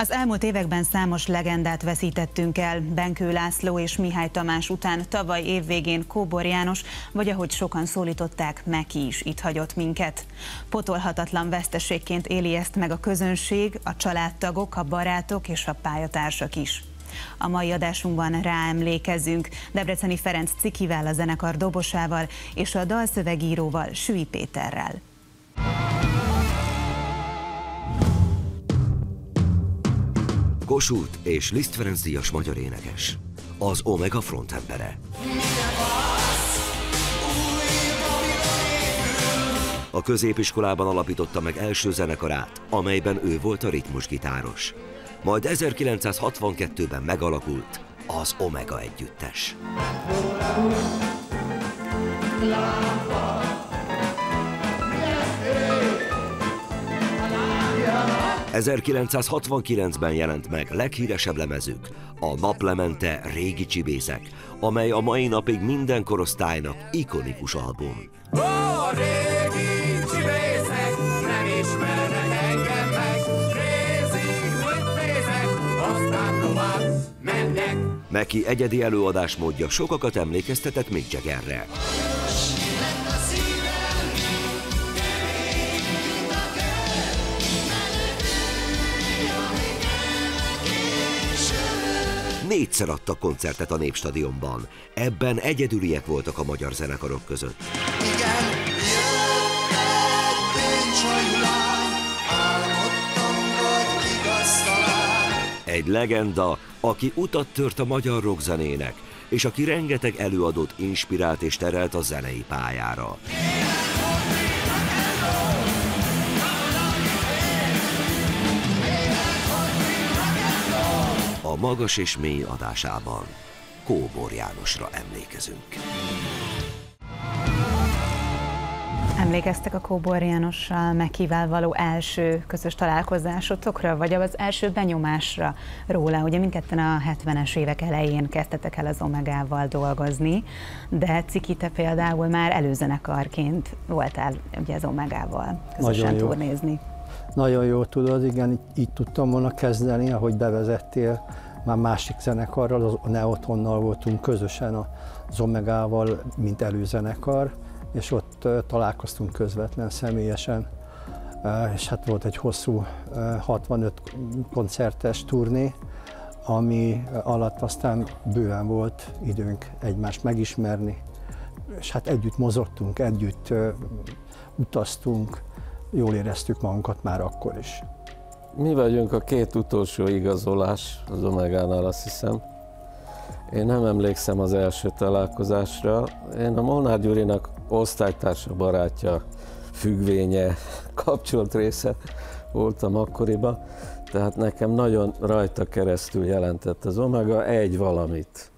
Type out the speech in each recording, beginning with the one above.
Az elmúlt években számos legendát veszítettünk el. Benkő László és Mihály Tamás után tavaly évvégén Kóbor János, vagy ahogy sokan szólították, Meki is itt hagyott minket. Potolhatatlan veszteségként éli ezt meg a közönség, a családtagok, a barátok és a pályatársak is. A mai adásunkban ráemlékezünk Debreceni Ferenc Cikivel, a zenekar dobosával és a dalszövegíróval Sűi Péterrel. Kossuth és Liszt Ferenc díjas magyar énekes. Az Omega frontembere. A középiskolában alapította meg első zenekarát, amelyben ő volt a ritmusgitáros. Majd 1962-ben megalakult az Omega együttes. Lámpa. 1969-ben jelent meg leghíresebb lemezük, a Naplemente Régi Csibészek, amely a mai napig minden korosztálynak ikonikus album. Ó, a régi csibészek nem ismernek engem meg, aztán tovább mennek. Meki egyedi előadásmódja sokakat emlékeztetett Mick Jaggerre. Négyszer adta koncertet a Népstadionban. Ebben egyedüliek voltak a magyar zenekarok között. Igen, Egy legenda, aki utat tört a magyar rockzenének, és aki rengeteg előadót inspirált és terelt a zenei pályára. a magas és mély adásában Kóbor Jánosra emlékezünk. Emlékeztek a Kóbor Jánossal, Mekivel való első közös találkozásotokra, vagy az első benyomásra róla? Ugye mindketten a 70-es évek elején kezdtetek el az Omegával dolgozni, de Ciki, te például már előzenekarként voltál ugye az Omegával közösen turnézni. Nagyon jól tudod, igen, így, így tudtam volna kezdeni, ahogy bevezettél, már másik zenekarral, a Neotonnal voltunk közösen az Omegával, mint előzenekar, és ott találkoztunk közvetlen személyesen, és hát volt egy hosszú 65 koncertes turné, ami alatt aztán bőven volt időnk egymást megismerni, és hát együtt mozogtunk, együtt utaztunk, jól éreztük magunkat már akkor is. Mi vagyunk a két utolsó igazolás az Omegánál, azt hiszem. Én nem emlékszem az első találkozásra. Én a Molnár Gyurinak osztálytársa barátja, függvénye, kapcsolt része voltam akkoriban, tehát nekem nagyon rajta keresztül jelentett az Omega egy valamit.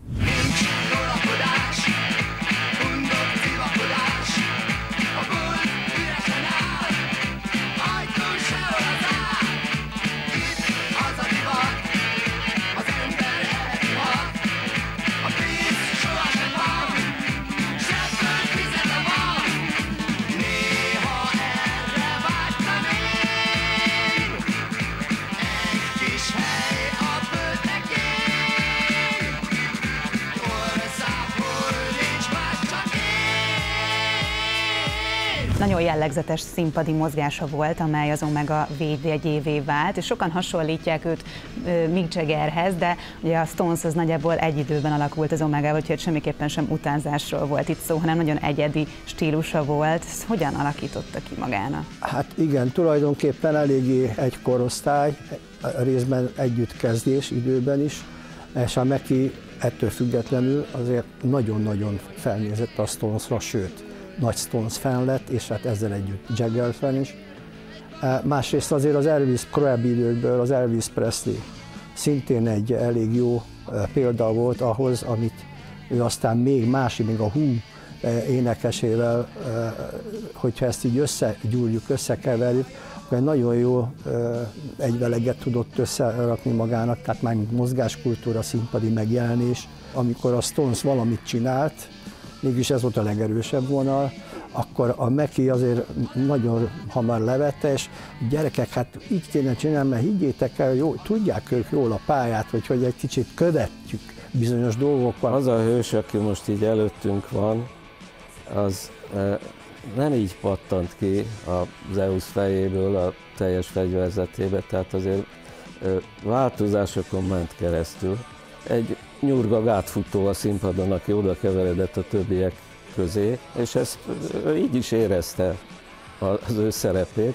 Nagyon jellegzetes színpadi mozgása volt, amely az Omega védjegyévé vált, és sokan hasonlítják őt Mick Jaggerhez, de ugye a Stones az nagyjából egy időben alakult az Omega, úgyhogy semmiképpen sem utánzásról volt itt szó, hanem nagyon egyedi stílusa volt. Ezt hogyan alakította ki magának? Hát igen, tulajdonképpen eléggé egy korosztály, részben együttkezdés időben is, és a Meki ettől függetlenül azért nagyon-nagyon felnézett a Stonesra, sőt, nagy Stones fan lett, és hát ezzel együtt Jagger fan is. Másrészt azért az Elvis korábbi időkből az Elvis Presley szintén egy elég jó példa volt ahhoz, amit ő aztán még másik, még a Hú énekesével, hogyha ezt így összegyúrjuk, összekeverjük, akkor nagyon jó egyveleget tudott összerakni magának, tehát már mozgáskultúra, színpadi megjelenés. Amikor a Stones valamit csinált, mégis ez volt a legerősebb vonal, akkor a Meki azért nagyon hamar levette, és gyerekek, hát így kéne csinálni, mert higgyétek el, jó, tudják ők jól a pályát, hogy, hogy egy kicsit követjük bizonyos dolgokat. Az a hős, aki most így előttünk van, az e, nem így pattant ki az EUSZ fejéből a teljes fegyverzetébe, tehát azért e, változásokon ment keresztül. Egy nyurga gátfutó a színpadon, aki oda keveredett a többiek közé, és ezt így is érezte az ő szerepét.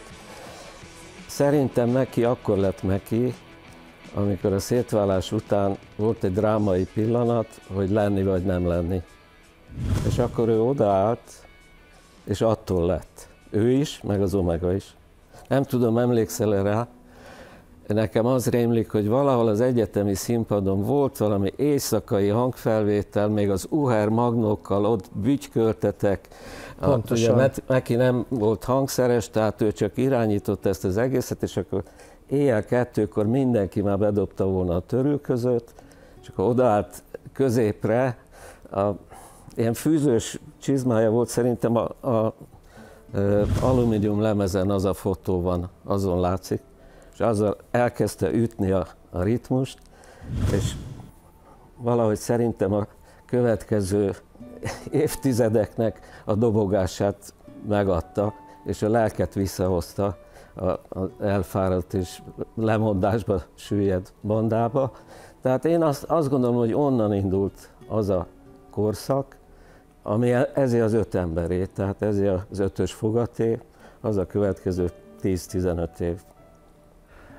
Szerintem neki akkor lett neki, amikor a szétválás után volt egy drámai pillanat, hogy lenni vagy nem lenni. És akkor ő odaállt, és attól lett. Ő is, meg az Omega is. Nem tudom, emlékszel -e rá, Nekem az rémlik, hogy valahol az egyetemi színpadon volt valami éjszakai hangfelvétel, még az Uher magnókkal ott bütyköltetek. Pontosan. Ugye neki nem volt hangszeres, tehát ő csak irányította ezt az egészet, és akkor éjjel kettőkor mindenki már bedobta volna a törül között, és akkor odaállt középre, a, ilyen fűzős csizmája volt szerintem a, a, a alumínium lemezen az a fotó van, azon látszik, és azzal elkezdte ütni a, a ritmust, és valahogy szerintem a következő évtizedeknek a dobogását megadta, és a lelket visszahozta az elfáradt és lemondásba süllyed bandába. Tehát én azt, azt gondolom, hogy onnan indult az a korszak, ami e, ezért az öt emberé, tehát ezért az ötös fogaté, az a következő 10-15 év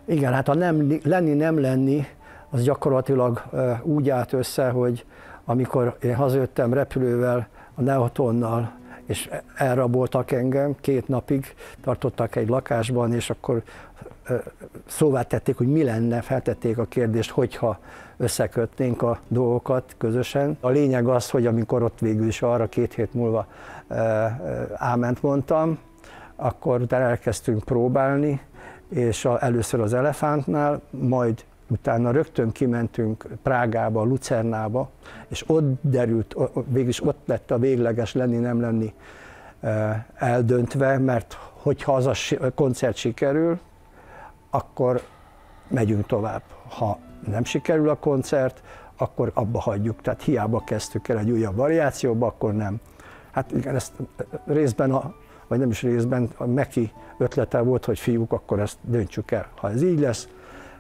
igen, hát a nem, lenni, nem lenni, az gyakorlatilag úgy állt össze, hogy amikor én hazajöttem repülővel, a Neotonnal, és elraboltak engem, két napig tartottak egy lakásban, és akkor szóvá tették, hogy mi lenne, feltették a kérdést, hogyha összekötnénk a dolgokat közösen. A lényeg az, hogy amikor ott végül is arra két hét múlva áment mondtam, akkor elkezdtünk próbálni, és a, először az Elefántnál, majd utána rögtön kimentünk Prágába, Lucernába, és ott derült, végülis ott lett a végleges lenni, nem lenni eldöntve, mert hogyha az a koncert sikerül, akkor megyünk tovább. Ha nem sikerül a koncert, akkor abba hagyjuk. Tehát hiába kezdtük el egy újabb variációba, akkor nem. Hát igen, ezt részben a vagy nem is részben, a Meki ötlete volt, hogy fiúk, akkor ezt döntsük el. Ha ez így lesz,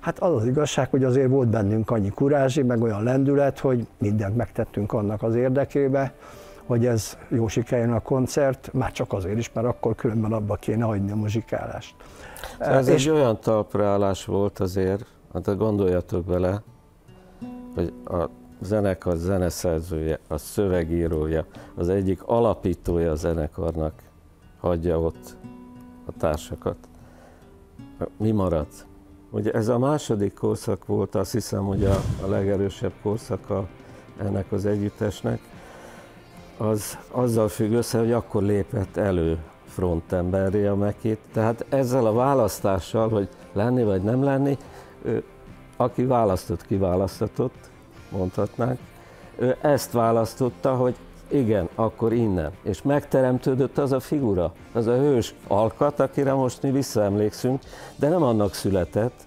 hát az az igazság, hogy azért volt bennünk annyi kurázsi, meg olyan lendület, hogy mindent megtettünk annak az érdekébe, hogy ez jó sikerjen a koncert, már csak azért is, mert akkor különben abba kéne hagyni a muzsikálást. Ez és egy olyan talpraállás volt azért, hát gondoljatok bele, hogy a zenekar zeneszerzője, a szövegírója, az egyik alapítója a zenekarnak hagyja ott a társakat. Mi maradt? Ugye ez a második korszak volt, azt hiszem, hogy a, a legerősebb korszaka ennek az együttesnek, az azzal függ össze, hogy akkor lépett elő frontemberré a Mekit. Tehát ezzel a választással, hogy lenni vagy nem lenni, ő, aki választott, kiválasztatott, mondhatnánk, ő ezt választotta, hogy igen, akkor innen. És megteremtődött az a figura, az a hős alkat, akire most mi visszaemlékszünk, de nem annak született.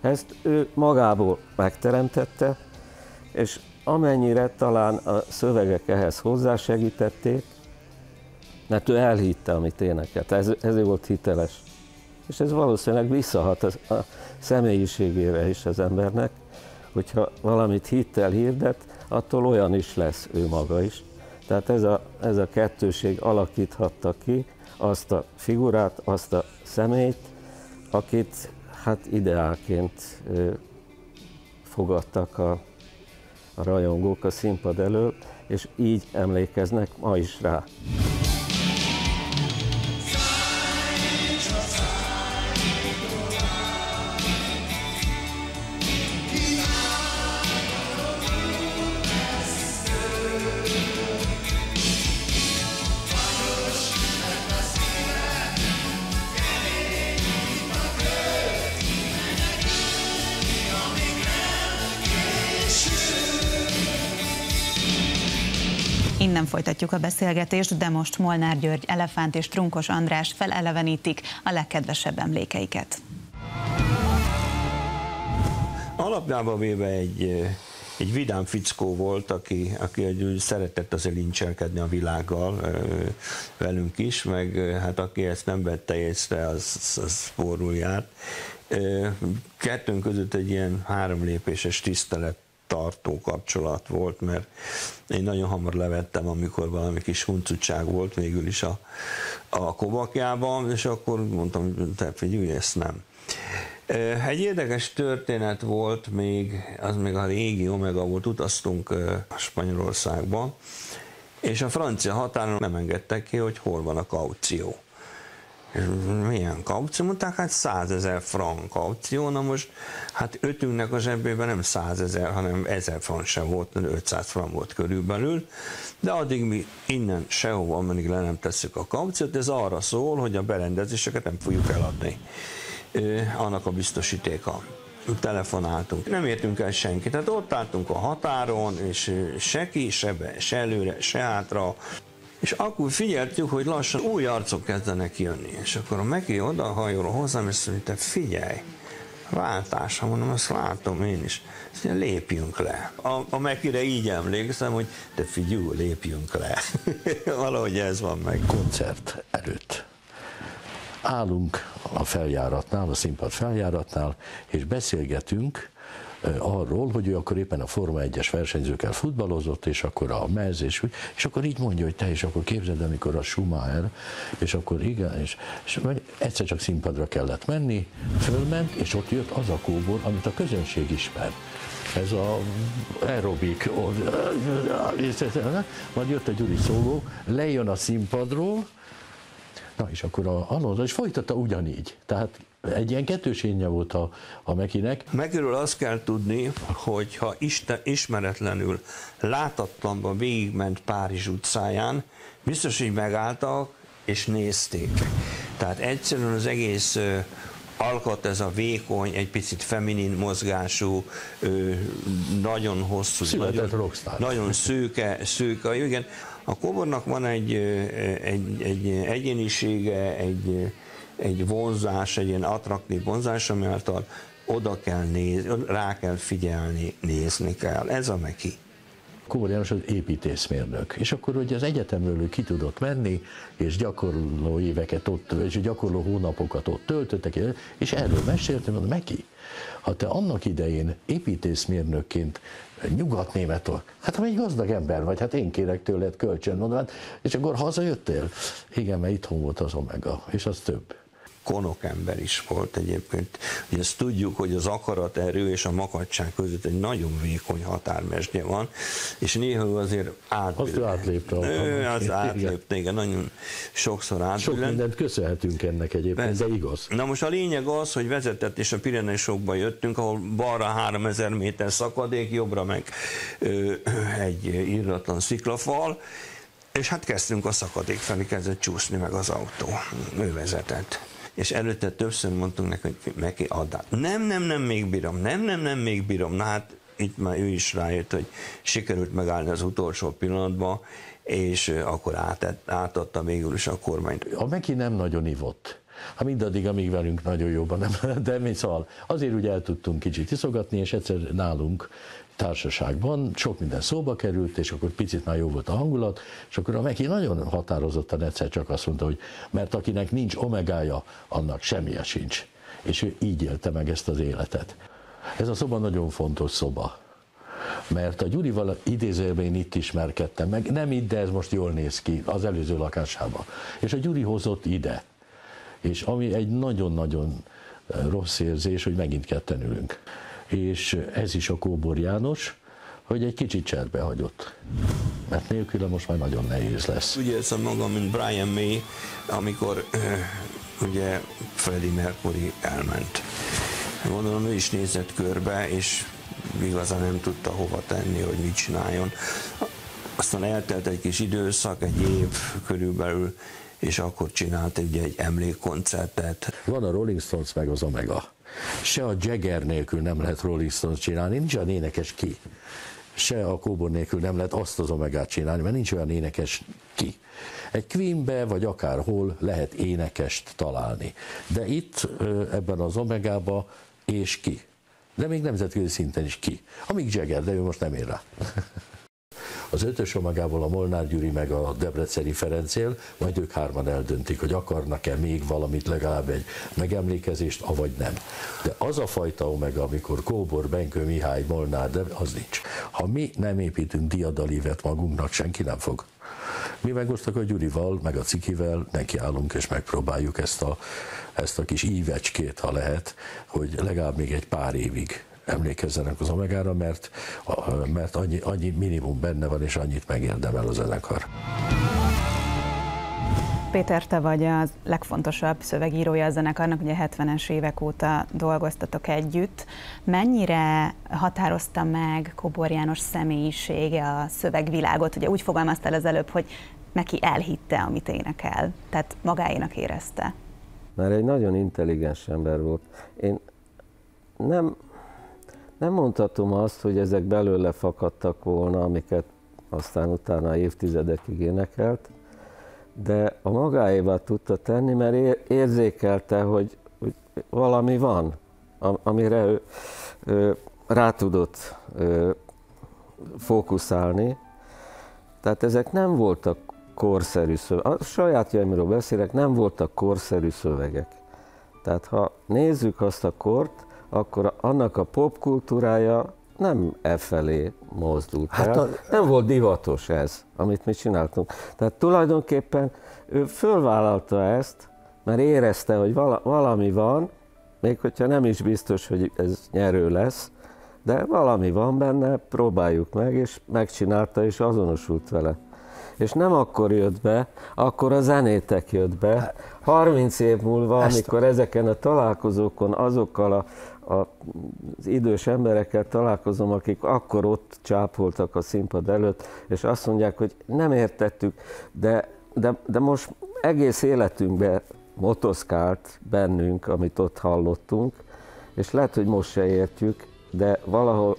Ezt ő magából megteremtette, és amennyire talán a szövegek ehhez hozzásegítették, mert ő elhitte, amit énekelt, ez, ezért volt hiteles. És ez valószínűleg visszahat a, a személyiségére is az embernek, hogyha valamit hittel hirdet, attól olyan is lesz ő maga is. Tehát ez a, ez a kettőség alakíthatta ki azt a figurát, azt a szemét, akit hát ideálként fogadtak a, a rajongók a színpad elől, és így emlékeznek ma is rá. Beszélgetést, de most Molnár György, Elefánt és Trunkos András felelevenítik a legkedvesebb emlékeiket. Alapjában véve egy egy vidám fickó volt, aki, aki egy, szeretett azért lincselkedni a világgal velünk is, meg hát aki ezt nem vette észre, az, az borul járt. Kettőnk között egy ilyen három lépéses tisztelet tartó kapcsolat volt, mert én nagyon hamar levettem, amikor valami kis huncutság volt végül is a, a kovakjában, és akkor mondtam, hogy te figyelj, ezt nem. Egy érdekes történet volt még, az még a régi Omega volt, utaztunk Spanyolországba, és a francia határon nem engedtek ki, hogy hol van a kaució. Milyen kaució? Mondták, hát 100 ezer frank kaució, na most hát ötünknek a zsebében nem 100 ezer, hanem 1000 frank sem volt, 500 frank volt körülbelül, de addig mi innen sehova, amíg le nem tesszük a kauciót, ez arra szól, hogy a berendezéseket nem fogjuk eladni annak a biztosítéka. Telefonáltunk. Nem értünk el senkit. Tehát ott álltunk a határon, és se ki, se be, se előre, se hátra. És akkor figyeltük, hogy lassan új arcok kezdenek jönni. És akkor a Meki oda hajol hozzám, és mondja, te figyelj, váltás, ha mondom, azt látom én is. Azt mondja, lépjünk le. A, a Mekire így emlékszem, hogy te figyelj, lépjünk le. Valahogy ez van meg. Koncert előtt állunk a feljáratnál, a színpad feljáratnál, és beszélgetünk arról, hogy ő akkor éppen a Forma 1-es versenyzőkkel futballozott, és akkor a mez, és, és akkor így mondja, hogy te is akkor képzeld, amikor a Schumacher, és akkor igen, és, és egyszer csak színpadra kellett menni, fölment, és ott jött az a kóbor, amit a közönség ismer ez a aerobik, majd jött a Gyuri szóló, lejön a színpadról, Na és akkor a Alonso is folytatta ugyanígy. Tehát egy ilyen kettősénye volt a, a Mekinek. Mekiről azt kell tudni, hogy ha Isten ismeretlenül látatlanban végigment Párizs utcáján, biztos, hogy megálltak és nézték. Tehát egyszerűen az egész alkot ez a vékony, egy picit feminin mozgású, nagyon hosszú, nagyon, nagyon szőke, szőke, igen, a kobornak van egy, egy, egy egyénisége, egy, egy vonzás, egy ilyen attraktív vonzás, ami által oda kell nézni, rá kell figyelni, nézni kell. Ez a meki. Kóbor János az építészmérnök, és akkor hogy az egyetemről ő ki tudott menni, és gyakorló éveket ott, és gyakorló hónapokat ott töltöttek, és erről meséltem, hogy Meki, ha te annak idején építészmérnökként nyugat-németország, hát ha egy gazdag ember vagy, hát én kérek tőled kölcsön, mondom, hát, és akkor hazajöttél? Igen, mert itthon volt az Omega, és az több konok ember is volt egyébként. Ugye ezt tudjuk, hogy az akaraterő és a makadság között egy nagyon vékony határmesdje van, és néha azért átbillen. Azt átlépte. Ő az átlépte, igen, nagyon sokszor átbillen. Sok mindent köszönhetünk ennek egyébként, de igaz. Na most a lényeg az, hogy vezetett és a Pireneusokba jöttünk, ahol balra 3000 méter szakadék, jobbra meg ö, egy irratlan sziklafal, és hát kezdtünk a szakadék felé, kezdett csúszni meg az autó. Ő vezetett és előtte többször mondtunk neki, hogy neki add át. Nem, nem, nem, még bírom, nem, nem, nem, még bírom. Na hát itt már ő is rájött, hogy sikerült megállni az utolsó pillanatban, és akkor át, átadta végül is a kormányt. A Meki nem nagyon ivott. Hát mindaddig, amíg velünk nagyon jóban nem, de mi szóval azért úgy el tudtunk kicsit iszogatni, és egyszer nálunk társaságban sok minden szóba került, és akkor picit már jó volt a hangulat, és akkor a Meki nagyon határozottan egyszer csak azt mondta, hogy mert akinek nincs omegája, annak semmije sincs. És ő így élte meg ezt az életet. Ez a szoba nagyon fontos szoba. Mert a Gyurival idézőben én itt ismerkedtem meg, nem itt, de ez most jól néz ki, az előző lakásába. És a Gyuri hozott ide. És ami egy nagyon-nagyon rossz érzés, hogy megint ketten ülünk és ez is a Kóbor János, hogy egy kicsit cserbe hagyott. Mert nélküle most már nagyon nehéz lesz. Ugye ez a maga, mint Brian May, amikor ugye Freddie Mercury elment. Gondolom ő is nézett körbe, és igazán nem tudta hova tenni, hogy mit csináljon. Aztán eltelt egy kis időszak, egy év körülbelül, és akkor csinált ugye egy emlékkoncertet. Van a Rolling Stones meg az Omega se a Jagger nélkül nem lehet Rolling Stones csinálni, nincs a énekes ki. se a kóbor nélkül nem lehet azt az omegát csinálni, mert nincs olyan énekes ki. Egy Queenbe, vagy akárhol lehet énekest találni. De itt ebben az omegába és ki. De még nemzetközi szinten is ki. Amíg Jagger, de ő most nem ér rá. Az ötös omegából a Molnár Gyuri meg a Debreceni Ferencél, majd ők hárman eldöntik, hogy akarnak-e még valamit, legalább egy megemlékezést, avagy nem. De az a fajta omega, amikor Kóbor, Benkő, Mihály, Molnár, de az nincs. Ha mi nem építünk diadalívet magunknak, senki nem fog. Mi meg most a Gyurival, meg a Cikivel nekiállunk és megpróbáljuk ezt a, ezt a kis ívecskét, ha lehet, hogy legalább még egy pár évig emlékezzenek az Omegára, mert, mert annyi, annyi minimum benne van, és annyit megérdemel a zenekar. Péter, te vagy a legfontosabb szövegírója a zenekarnak, ugye 70-es évek óta dolgoztatok együtt. Mennyire határozta meg Kobor János személyisége a szövegvilágot? Ugye úgy fogalmaztál az előbb, hogy neki elhitte, amit énekel, tehát magáénak érezte. Mert egy nagyon intelligens ember volt. Én nem, nem mondhatom azt, hogy ezek belőle fakadtak volna, amiket aztán utána évtizedekig énekelt, de a magáévá tudta tenni, mert érzékelte, hogy, hogy valami van, amire ő, ő rá tudott ő, fókuszálni. Tehát ezek nem voltak korszerű szövegek. A sajátjaimról beszélek, nem voltak korszerű szövegek. Tehát ha nézzük azt a kort, akkor annak a popkultúrája nem e felé mozdult hát el. A... Nem volt divatos ez, amit mi csináltunk. Tehát tulajdonképpen ő fölvállalta ezt, mert érezte, hogy valami van, még hogyha nem is biztos, hogy ez nyerő lesz, de valami van benne, próbáljuk meg, és megcsinálta, és azonosult vele. És nem akkor jött be, akkor a zenétek jött be. 30 év múlva, amikor ezeken a találkozókon azokkal a az idős emberekkel találkozom, akik akkor ott csápoltak a színpad előtt, és azt mondják, hogy nem értettük, de, de, de most egész életünkben motoszkált bennünk, amit ott hallottunk, és lehet, hogy most se értjük, de valahol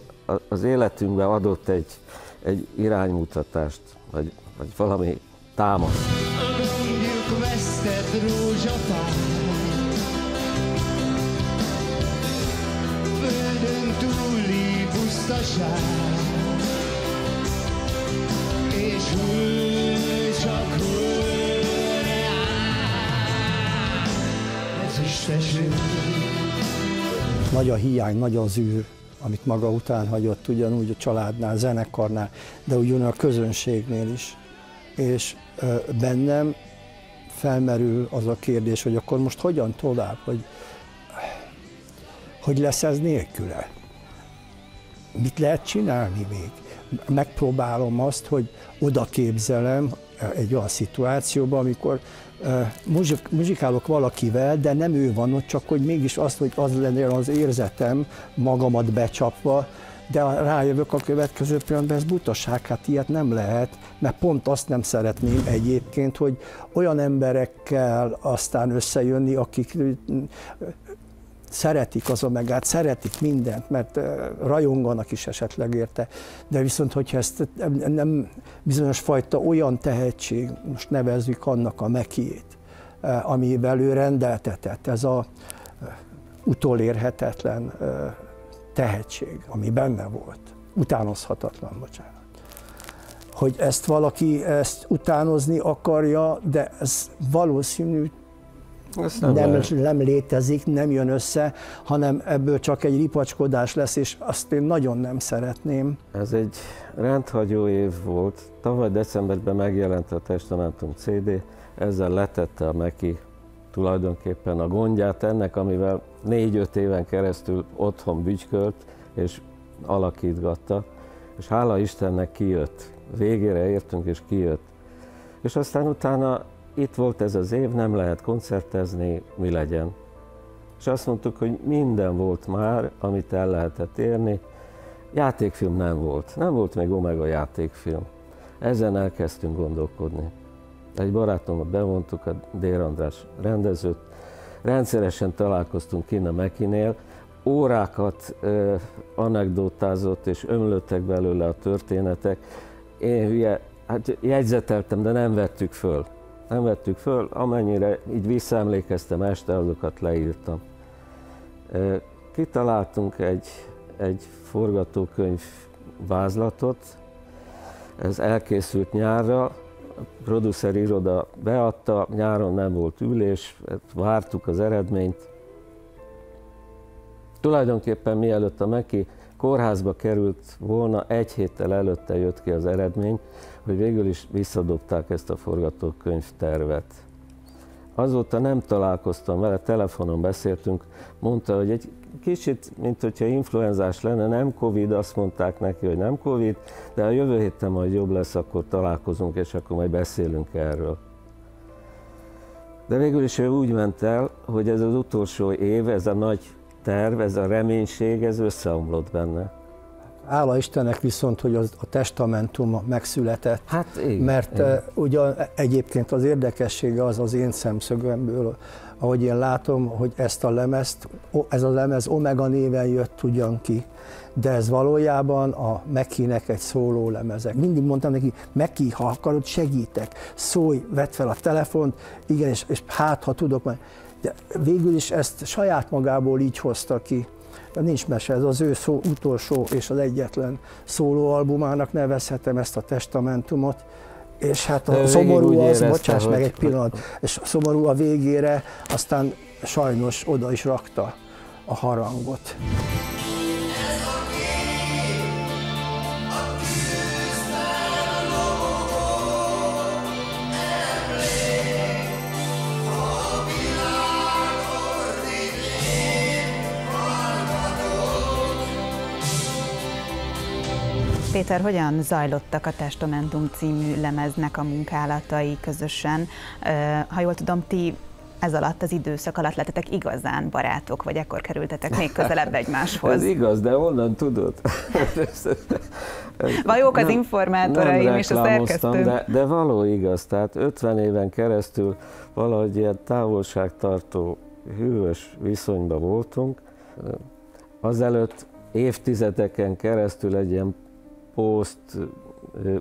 az életünkben adott egy, egy iránymutatást, vagy, vagy valami támaszt. vesztett rózsapár, Nagy a hiány, nagy az űr, amit maga után hagyott, ugyanúgy a családnál, zenekarnál, de ugyanúgy a közönségnél is. És bennem felmerül az a kérdés, hogy akkor most hogyan tovább, hogy, hogy lesz ez nélküle mit lehet csinálni még? Megpróbálom azt, hogy oda képzelem egy olyan szituációba, amikor muzsik, muzsikálok valakivel, de nem ő van ott, csak hogy mégis azt, hogy az lenne az érzetem, magamat becsapva, de rájövök a következő pillanatban, ez butaság, hát ilyet nem lehet, mert pont azt nem szeretném egyébként, hogy olyan emberekkel aztán összejönni, akik szeretik az omegát, szeretik mindent, mert rajonganak is esetleg érte, de viszont, hogyha ezt nem bizonyos fajta olyan tehetség, most nevezzük annak a mekiét, amivel ő rendeltetett, ez a utolérhetetlen tehetség, ami benne volt, utánozhatatlan, bocsánat. Hogy ezt valaki ezt utánozni akarja, de ez valószínű nem, nem, nem létezik, nem jön össze, hanem ebből csak egy ripacskodás lesz, és azt én nagyon nem szeretném. Ez egy rendhagyó év volt. Tavaly decemberben megjelent a Testamentum CD, ezzel letette a Meki tulajdonképpen a gondját ennek, amivel négy-öt éven keresztül otthon bügykölt és alakítgatta, és hála Istennek kijött. Végére értünk, és kijött. És aztán utána itt volt ez az év, nem lehet koncertezni, mi legyen. És azt mondtuk, hogy minden volt már, amit el lehetett érni. Játékfilm nem volt. Nem volt még Omega játékfilm. Ezen elkezdtünk gondolkodni. Egy barátomat bevontuk, a Dér András rendezőt. Rendszeresen találkoztunk innen Mekinél, órákat anekdotázott, és ömlöttek belőle a történetek. Én hülye, hát jegyzeteltem, de nem vettük föl. Nem vettük föl, amennyire így visszaemlékeztem este, azokat leírtam. Kitaláltunk egy, egy forgatókönyv vázlatot, ez elkészült nyárra, a producer iroda beadta, nyáron nem volt ülés, hát vártuk az eredményt. Tulajdonképpen mielőtt a Meki kórházba került volna, egy héttel előtte jött ki az eredmény, hogy végül is visszadobták ezt a forgatókönyv tervet. Azóta nem találkoztam vele, telefonon beszéltünk, mondta, hogy egy kicsit, mint hogyha influenzás lenne, nem Covid, azt mondták neki, hogy nem Covid, de a jövő héten majd jobb lesz, akkor találkozunk, és akkor majd beszélünk erről. De végül is ő úgy ment el, hogy ez az utolsó év, ez a nagy terv, ez a reménység, ez összeomlott benne. Hála Istennek viszont, hogy az, a testamentum megszületett. Hát igen, Mert igen. Uh, ugyan egyébként az érdekessége az az én szemszögemből, ahogy én látom, hogy ezt a lemezt, ez a lemez Omega néven jött ugyan ki, de ez valójában a Mekinek egy szóló lemezek. Mindig mondtam neki, Meki, ha akarod, segítek, szólj, vedd fel a telefont, igen, és, és hát, ha tudok, majd. De végül is ezt saját magából így hozta ki. Nincs mese, ez az ő szó, utolsó és az egyetlen szólóalbumának nevezhetem ezt a testamentumot, és hát a szomorú az, érezte, bocsáss meg egy pillanat, és szomorú a végére, aztán sajnos oda is rakta a harangot. Péter, hogyan zajlottak a Testamentum című lemeznek a munkálatai közösen? Ha jól tudom, ti ez alatt, az időszak alatt lettetek igazán barátok, vagy ekkor kerültetek még közelebb egymáshoz? Ez igaz, de honnan tudod? Vajók az informátoraim és a szerkesztőm. De, de való igaz, tehát 50 éven keresztül valahogy ilyen távolságtartó, hűvös viszonyban voltunk. Azelőtt évtizedeken keresztül egy ilyen poszt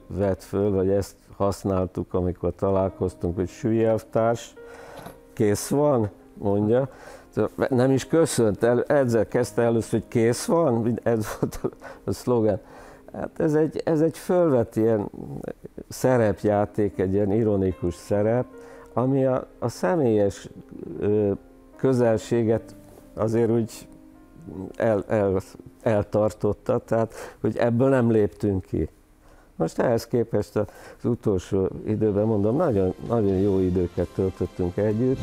vett föl, vagy ezt használtuk, amikor találkoztunk, hogy süllyelvtárs, kész van, mondja. Nem is köszönt, el, ezzel kezdte először, hogy kész van, ez volt a, szlogen. Hát ez egy, ez egy fölvett ilyen szerepjáték, egy ilyen ironikus szerep, ami a, a személyes ö, közelséget azért úgy el, el, eltartotta, tehát hogy ebből nem léptünk ki. Most ehhez képest az utolsó időben mondom, nagyon, nagyon jó időket töltöttünk együtt.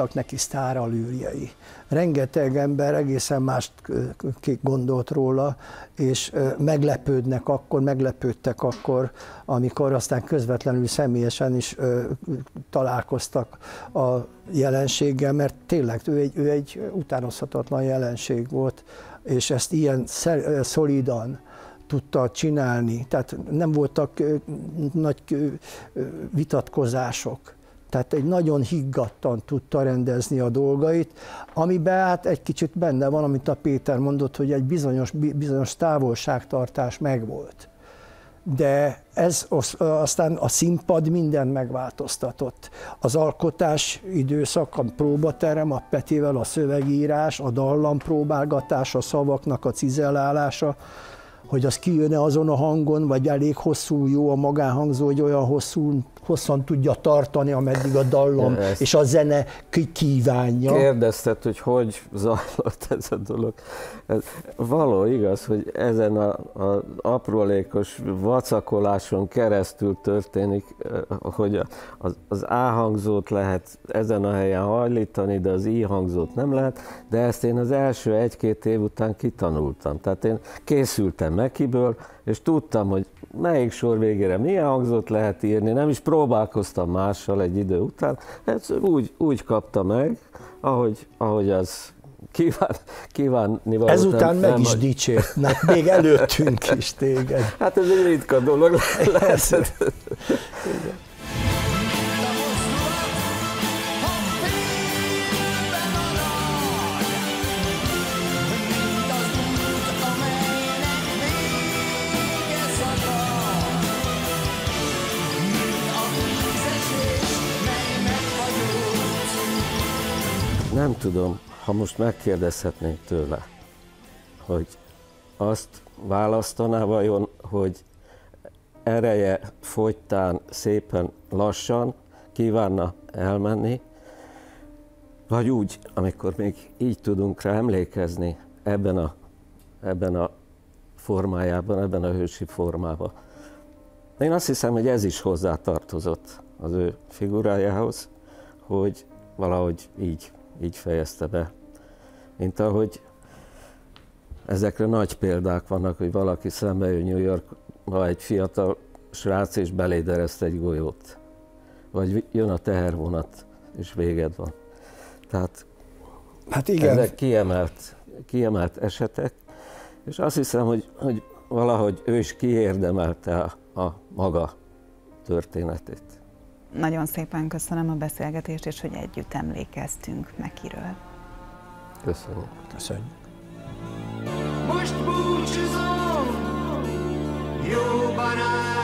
Voltak neki sztáralűrjei. Rengeteg ember egészen mást gondolt róla, és meglepődnek akkor, meglepődtek akkor, amikor aztán közvetlenül személyesen is találkoztak a jelenséggel, mert tényleg ő egy, ő egy utánozhatatlan jelenség volt, és ezt ilyen szolidan, tudta csinálni, tehát nem voltak nagy vitatkozások tehát egy nagyon higgadtan tudta rendezni a dolgait, amiben hát egy kicsit benne van, amit a Péter mondott, hogy egy bizonyos, bizonyos távolságtartás megvolt. De ez aztán a színpad minden megváltoztatott. Az alkotás időszak, a próbaterem, a Petivel a szövegírás, a dallampróbálgatás, a szavaknak a cizellálása, hogy az kijön azon a hangon, vagy elég hosszú, jó a magánhangzó, hogy olyan hosszú hosszan tudja tartani, ameddig a dallam Ezt és a zene kívánja. Kérdezted, hogy hogy zajlott ez a dolog. Ez való igaz, hogy ezen az aprólékos vacakoláson keresztül történik, hogy az, az A hangzót lehet ezen a helyen hajlítani, de az I íhangzót nem lehet, de ezt én az első egy-két év után kitanultam. Tehát én készültem Mekiből, és tudtam, hogy melyik sor végére milyen hangzót lehet írni, nem is próbálkoztam mással egy idő után, ez úgy, úgy kapta meg, ahogy, ahogy az kíván, kívánni való. Ezután nem, meg nem is vagy... dicsértnek, még előttünk is téged. Hát ez egy ritka dolog lehet. Tudom, ha most megkérdezhetnénk tőle, hogy azt választaná vajon, hogy ereje fogytán szépen lassan kívánna elmenni, vagy úgy, amikor még így tudunk rá emlékezni ebben a, ebben a formájában, ebben a hősi formában. Én azt hiszem, hogy ez is hozzá tartozott az ő figurájához, hogy valahogy így így fejezte be. Mint ahogy ezekre nagy példák vannak, hogy valaki szembe jön New Yorkba egy fiatal srác, és belédereszt egy golyót. Vagy jön a tehervonat, és véged van. Tehát hát igen. ezek kiemelt, kiemelt esetek, és azt hiszem, hogy, hogy valahogy ő is kiérdemelte a maga történetét. Nagyon szépen köszönöm a beszélgetést, és hogy együtt emlékeztünk Mekiről. Köszönöm. Köszönjük. Most búcsúzom, jó barát.